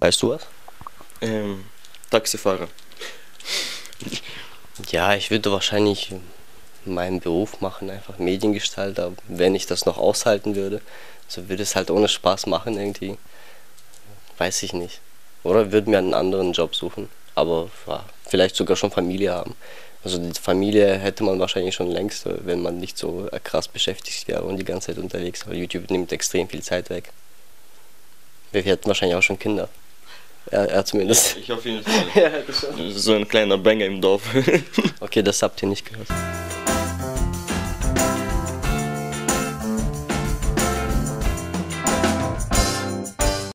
Weißt du was? Ähm, Taxifahrer. Ja, ich würde wahrscheinlich meinen Beruf machen, einfach Mediengestalter, wenn ich das noch aushalten würde. So würde es halt ohne Spaß machen irgendwie. Weiß ich nicht. Oder würde mir einen anderen Job suchen. Aber ja, vielleicht sogar schon Familie haben. Also die Familie hätte man wahrscheinlich schon längst, wenn man nicht so krass beschäftigt wäre und die ganze Zeit unterwegs. Weil YouTube nimmt extrem viel Zeit weg. Wir hätten wahrscheinlich auch schon Kinder. Er, er zumindest. Ich auf jeden Fall. ja. So ein kleiner Banger im Dorf. okay, das habt ihr nicht gehört.